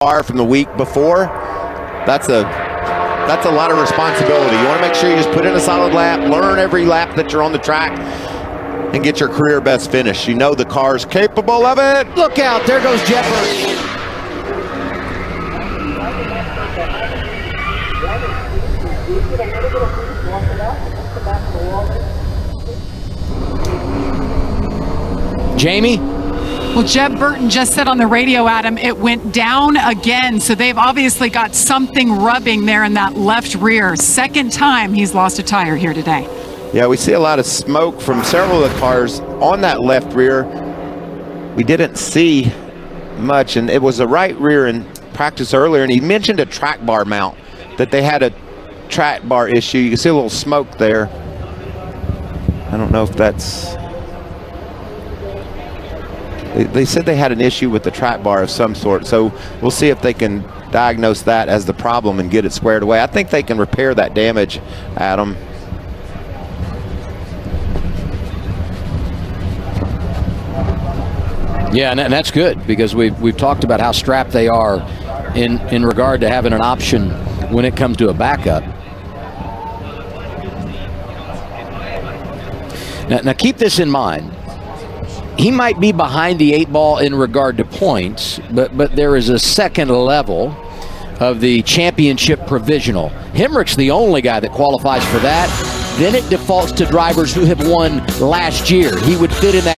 car from the week before, that's a that's a lot of responsibility. You want to make sure you just put in a solid lap, learn every lap that you're on the track, and get your career best finish. You know the car's capable of it. Look out, there goes Jeffers. Jamie? Well, Jeb Burton just said on the radio, Adam, it went down again. So they've obviously got something rubbing there in that left rear. Second time he's lost a tire here today. Yeah, we see a lot of smoke from several of the cars on that left rear. We didn't see much, and it was a right rear in practice earlier, and he mentioned a track bar mount, that they had a track bar issue. You can see a little smoke there. I don't know if that's they, said they had an issue with the track bar of some sort, so we'll see if they can diagnose that as the problem and get it squared away. I think they can repair that damage, Adam. Yeah, and that's good because we've we've talked about how strapped they are in in regard to having an option when it comes to a backup. Now, now keep this in mind he might be behind the eight ball in regard to points, but but there is a second level of the championship provisional. Hemric's the only guy that qualifies for that. Then it defaults to drivers who have won last year. He would fit in that.